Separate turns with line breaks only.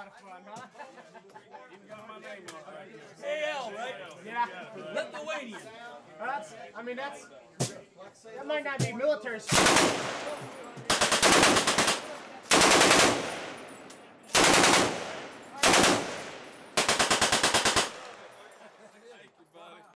lot of fun, huh? AL, right? Yeah. Lithuanian.
Well, that's, I mean, that's, that might not be military.